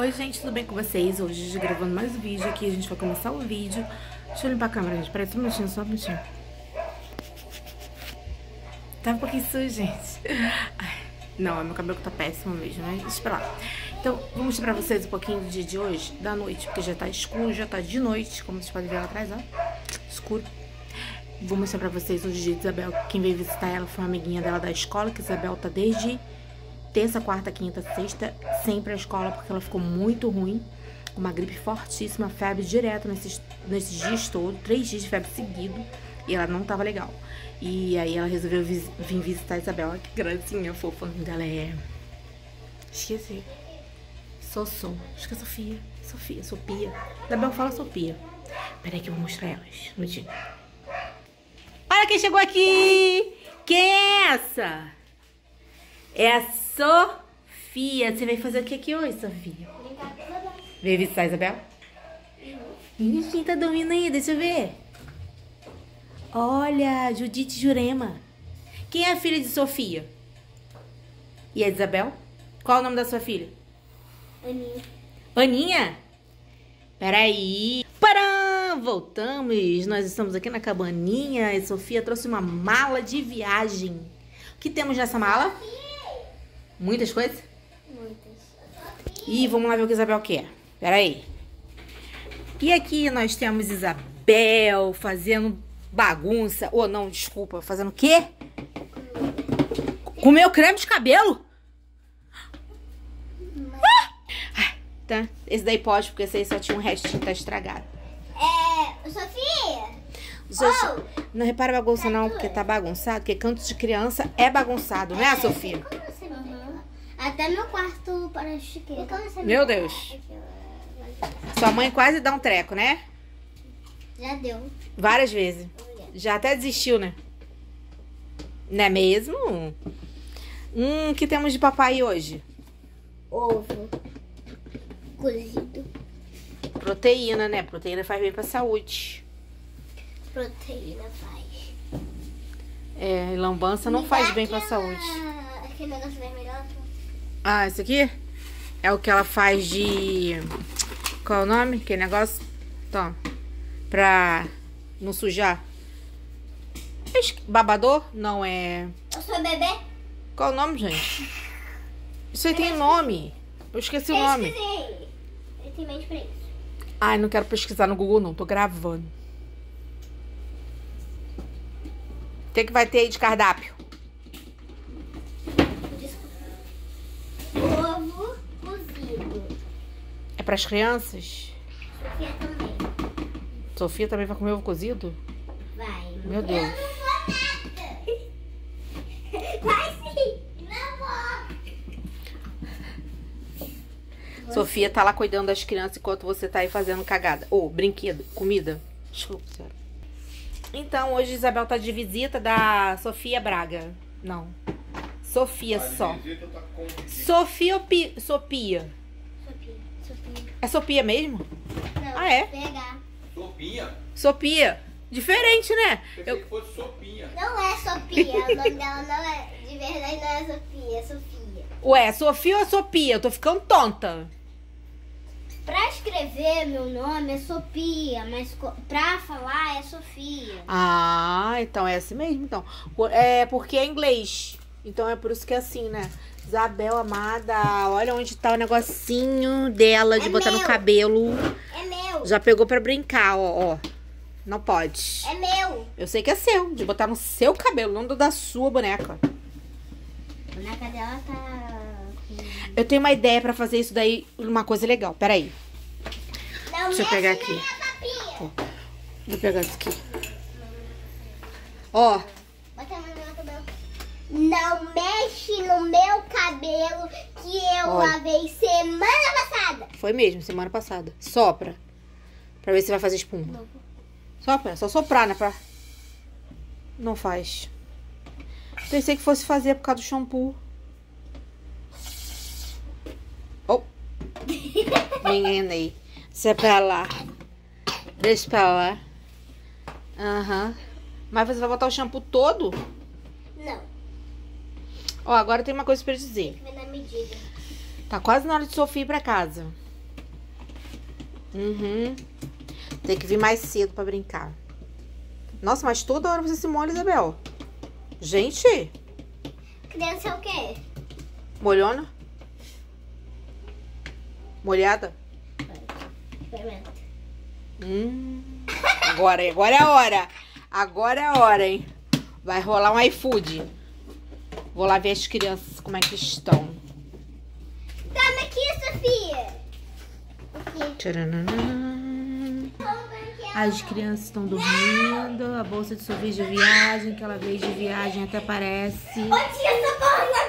Oi gente, tudo bem com vocês? Hoje a gente gravando mais um vídeo aqui, a gente vai começar o vídeo. Deixa eu limpar a câmera, gente, peraí, só um minutinho, só um minutinho. Tá um pouquinho sujo, gente. Não, é meu cabelo que tá péssimo mesmo, né? Deixa pra lá Então, vou mostrar pra vocês um pouquinho do dia de hoje, da noite Porque já tá escuro, já tá de noite, como vocês podem ver lá atrás, ó. Escuro. Vou mostrar pra vocês o dia de Isabel Quem veio visitar ela foi uma amiguinha dela da escola Que Isabel tá desde terça, quarta, quinta, sexta, sempre à escola, porque ela ficou muito ruim. Uma gripe fortíssima, febre direto nesses, nesses dias todos, três dias de febre seguido. E ela não tava legal. E aí ela resolveu vis vir visitar a Isabela, que gracinha fofa. O dela é. Esqueci. Sossô. Acho que é Sofia. Sofia, Sofia. Isabel fala Sofia. Peraí que eu vou mostrar elas. Um Olha quem chegou aqui! Quem é essa? É a Sofia. Você vai fazer o que aqui hoje, Sofia? Veio visitar a Isabel? Ih, quem tá dormindo aí? Deixa eu ver. Olha, Judite Jurema. Quem é a filha de Sofia? E a Isabel? Qual o nome da sua filha? Aninha. Aninha? Peraí. Param! Voltamos. Nós estamos aqui na cabaninha e Sofia trouxe uma mala de viagem. O que temos nessa mala? Muitas coisas? Muitas. E vamos lá ver o que Isabel quer. Pera aí. E aqui nós temos Isabel fazendo bagunça. Ou oh, não, desculpa. Fazendo o quê? Comeu creme de cabelo? Ah, tá. Esse daí pode, porque esse aí só tinha um restinho, tá estragado. É, Sofia! Sofia oh, não repara bagunça não, porque tá bagunçado. Porque canto de criança é bagunçado, né, Sofia? Até meu quarto parece chiqueiro. Meu Deus. Sua mãe quase dá um treco, né? Já deu. Várias vezes. Já até desistiu, né? Não é mesmo? Hum, que temos de papai hoje? Ovo. Cozido. Proteína, né? Proteína faz bem pra saúde. Proteína faz. É, lambança não faz bem pra saúde. Aquele negócio vermelho ah, esse aqui é o que ela faz de... Qual é o nome? Que negócio? Toma. Pra não sujar. Babador? Não, é... Eu sou bebê? Qual é o nome, gente? Isso aí tem nome. Eu esqueci o nome. Pesquisei. Eu tenho mente pra isso. Ai, não quero pesquisar no Google, não. Tô gravando. O que, que vai ter aí de cardápio? É para as crianças? Sofia também. Sofia também vai comer ovo cozido? Vai. Meu Deus. Eu não vou nada. Vai sim. Não vou. Sofia tá lá cuidando das crianças enquanto você tá aí fazendo cagada. Ou oh, brinquedo, comida. Desculpa, senhora. Então, hoje Isabel tá de visita da Sofia Braga. Não. Sofia só. Tá Sofia ou Pi... Sofia? É Sopia mesmo? Não, ah, é? Pegar. Sopinha? Sopia. Diferente, né? Pensei Eu... que fosse Sopinha. Não é Sopia. o nome dela não é. De verdade não é Sofia, é Sofia. Ué, Sofia ou Sopia? Eu tô ficando tonta. Pra escrever meu nome é Sofia, mas pra falar é Sofia. Ah, então é assim mesmo, então. É porque é inglês. Então é por isso que é assim, né? Isabel, amada, olha onde tá o negocinho dela de é botar meu. no cabelo. É meu. Já pegou pra brincar, ó, ó. Não pode. É meu. Eu sei que é seu, de botar no seu cabelo, não do da sua boneca. A boneca dela tá... Eu tenho uma ideia pra fazer isso daí, uma coisa legal. Peraí. Não Deixa eu pegar aqui. Vou pegar isso aqui. Ó. Bota a mão no meu cabelo. Não mexe no meu cabelo que eu Olha. lavei semana passada. Foi mesmo, semana passada. Sopra. Pra ver se vai fazer espuma. Não. Sopra, só soprar, né? Pra... Não faz. Pensei que fosse fazer por causa do shampoo. Oh. Me enganei. Isso é pra lá. Deixa pra lá. Aham. Uhum. Mas você vai botar o shampoo todo? Não. Ó, agora tem uma coisa pra dizer. Tá quase na hora de Sofia ir pra casa. Uhum. Tem que vir mais cedo pra brincar. Nossa, mas toda hora você se molha, Isabel. Gente, Criança é o quê? molhona? Molhada? Experimenta. Hum. Agora, agora é a hora. Agora é a hora, hein? Vai rolar um iFood. Vou lá ver as crianças como é que estão. Toma aqui, Sofia. Aqui. Tcharanana. As crianças estão dormindo. A bolsa de Sofia de viagem, que ela veio de viagem até parece. Ô tia,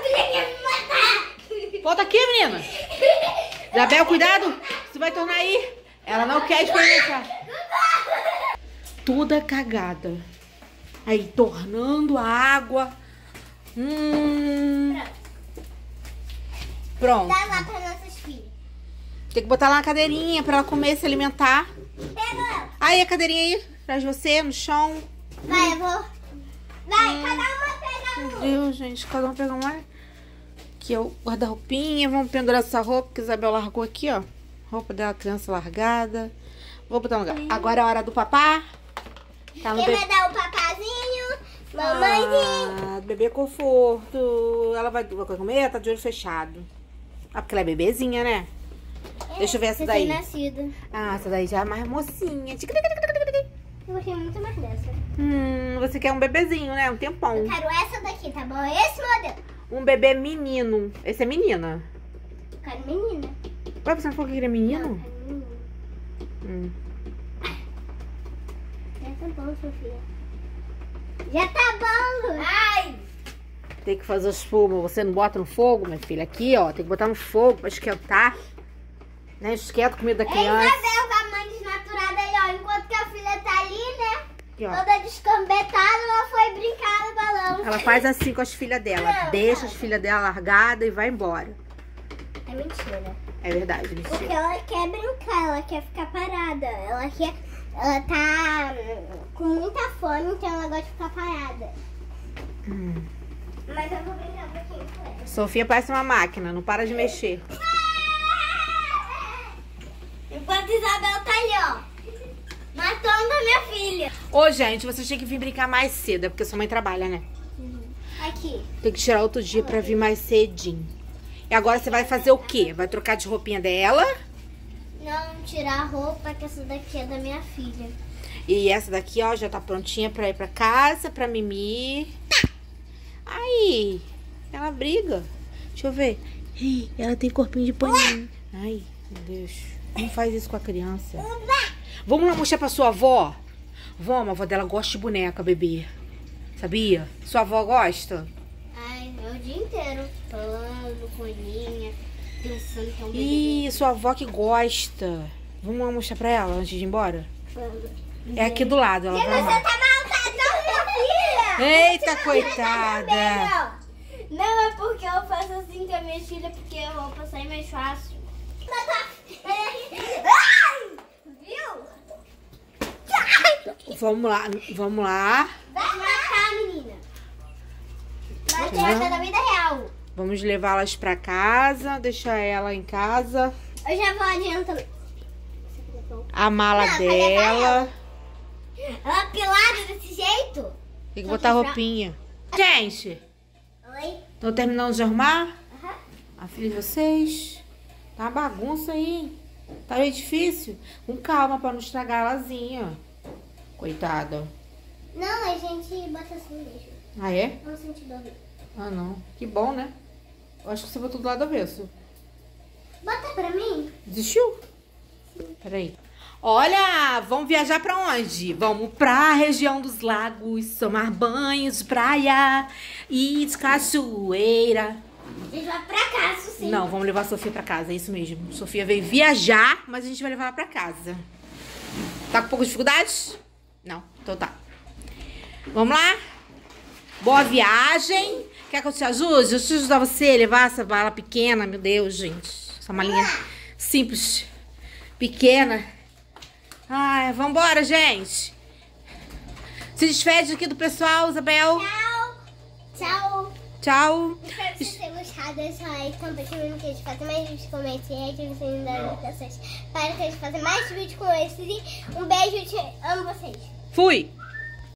filha quer me matar. Volta aqui, menina. Isabel, cuidado. Você vai tornar aí. Ela não quer experimentar. Toda cagada. Aí, tornando a água. Hum. Pronto. Dá lá para nossas filhas. Tem que botar lá na cadeirinha pra ela comer, se alimentar. Pega ela. Aí, a cadeirinha aí. Atrás de você, no chão. Vai, eu vou. Vai, cada uma pega Meu um. Deus, gente. Cada um pega uma. Aqui é o guarda-roupinha. Vamos pendurar essa roupa que a Isabel largou aqui, ó. Roupa dela, criança largada. Vou botar no lugar. Agora é a hora do papá. Tá Quem vai dar o papazinho? Mamãezinho. Ah, bebê conforto. Ela vai, vai comer, tá de olho fechado. Ah, porque ela é bebezinha, né? Deixa eu ver essa daí. nascido. Ah, essa daí já é mais mocinha. Eu gostei muito mais dessa. Hum, você quer um bebezinho, né? Um tempão. Eu quero essa daqui, tá bom? Esse modelo. Um bebê menino. Esse é menina. Eu quero menina. Ué, você não falou que ele é Não, eu menino? quero menina. Hum. Já tá bom, Sofia. Já tá bom, Lu. Ai! Tem que fazer fumos. Você não bota no fogo, minha filha. Aqui, ó. Tem que botar no fogo pra esquentar. Né? Esquenta a comida da É criança. Isabel com a mãe desnaturada aí, ó. Enquanto que a filha tá ali, né? Aqui, ó. Toda descambetada, ela foi brincar no balão. Ela faz assim com as filhas dela. Não, Deixa não. as filhas dela largadas e vai embora. É mentira. É verdade, Porque mentira. ela quer brincar, ela quer ficar parada. Ela quer. Ela tá hum, com muita fome, então ela gosta de ficar parada. Hum. Mas eu vou brincar um pouquinho com ela. Sofia parece uma máquina, não para de mexer. Enquanto Isabel tá ali, ó. Matando a minha filha. Ô, gente, vocês têm que vir brincar mais cedo, é porque sua mãe trabalha, né? Aqui. Tem que tirar outro dia pra vir mais cedinho. E agora você vai fazer o quê? Vai trocar de roupinha dela? Não tirar a roupa, que essa daqui é da minha filha. E essa daqui, ó, já tá prontinha pra ir pra casa, pra mimir. Aí, ela briga. Deixa eu ver. Ih, ela tem corpinho de paninho. Ai, meu Deus. Não faz isso com a criança. Vamos lá mostrar pra sua avó? Vó, a avó dela gosta de boneca, bebê. Sabia? Sua avó gosta? Ai, é o dia inteiro falando com Que é um bebê. Ih, sua avó que gosta. Vamos lá mostrar pra ela antes de ir embora? É aqui do lado. Ela Você vai lá. tá maltratando minha filha! Eita, coitada. Não, é porque eu faço assim com a minha filha, porque eu vou passar mais fácil. Ai! Viu? Vamos lá, vamos lá. Vai matar a menina. Vai ter essa da vida real. Vamos levá-las pra casa, deixar ela em casa. Eu já vou adiantando. A mala Não, dela. Ela pelada desse jeito? Tem que botar roupinha. Gente, Oi? estão terminando de arrumar? Aham. A filha de vocês? Tá uma bagunça aí? Tá meio difícil. Com calma pra não estragar elazinha. Coitada. Não, a gente bota assim mesmo. Ah, é? Não senti dor. Ah, não. Que bom, né? Eu acho que você botou do lado avesso. Bota pra mim. Desistiu? Peraí. Olha, vamos viajar pra onde? Vamos pra região dos lagos, tomar banhos de praia e de cachoeira. A vai pra casa, sim. Não, vamos levar a Sofia pra casa, é isso mesmo. Sofia veio viajar, mas a gente vai levar ela pra casa. Tá com pouca dificuldade? Não, então tá. Vamos lá? Boa viagem. Quer que eu te ajude? Deixa eu ajudar você a levar essa bala pequena, meu Deus, gente. Essa malinha simples, pequena. Ai, vambora, gente. Se despede aqui do pessoal, Isabel. Tchau. Tchau. Tchau. Espero que vocês tenham gostado. é só like, compartilhando que a gente faça mais vídeos como esse e ativem o sininho das notificações para que a gente faça mais vídeos como esse. Um beijo, te amo vocês. Fui!